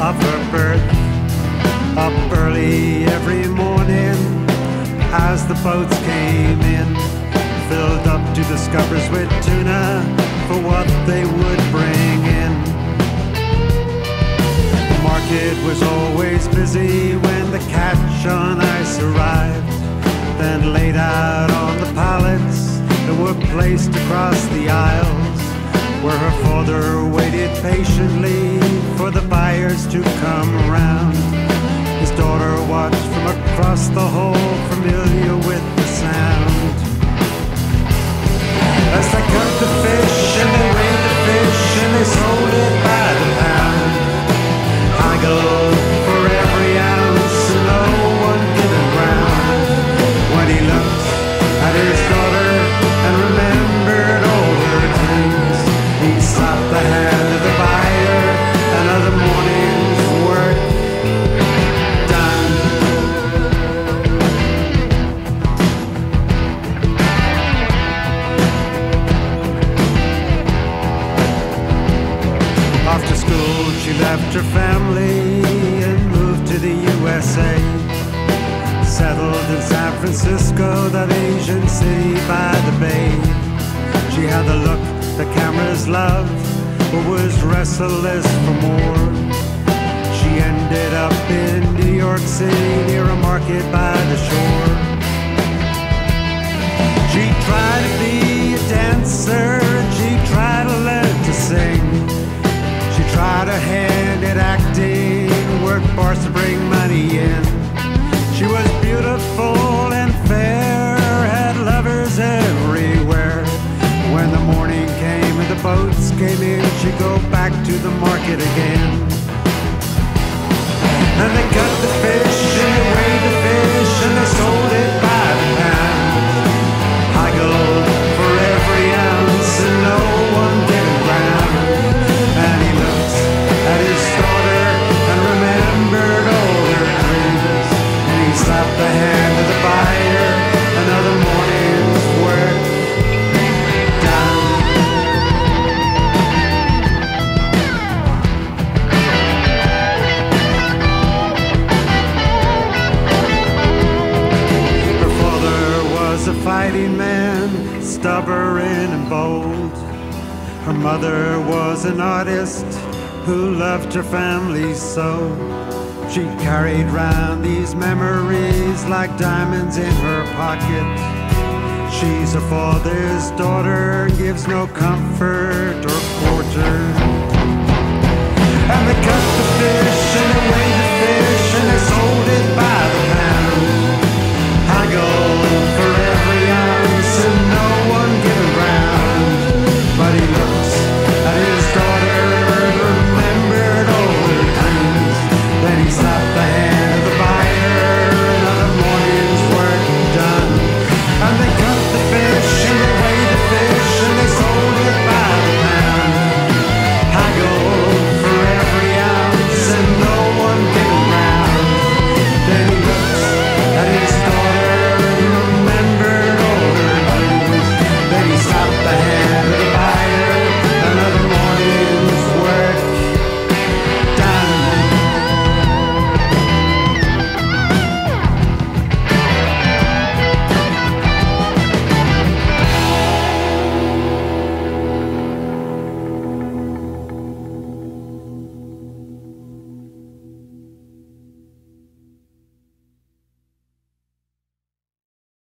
of her birth. Up early every morning as the boats came in, filled up to the scuppers with tuna for what they would bring in. The market was always busy when the catch on ice arrived. Then laid out on the pallets that were placed across the aisles, where her father waited patiently for the buyers to come around. His daughter watched from across the hall, familiar with the sound. As they cut the fish and they weighed the fish and they sold it by the pound. Haggled for left her family and moved to the USA. Settled in San Francisco, that Asian city by the bay. She had the look the cameras love, but was restless for more. She ended up in New York City near a market by the shore. Bars to bring money in. She was beautiful and fair, had lovers everywhere. When the morning came and the boats came in, she'd go back to the market again. And the Slapped the hand of the buyer. Another morning's work done. Her father was a fighting man, stubborn and bold. Her mother was an artist who loved her family so. She carried round these memories like diamonds in her pocket. She's a father's daughter, gives no comfort or quarter. And the up.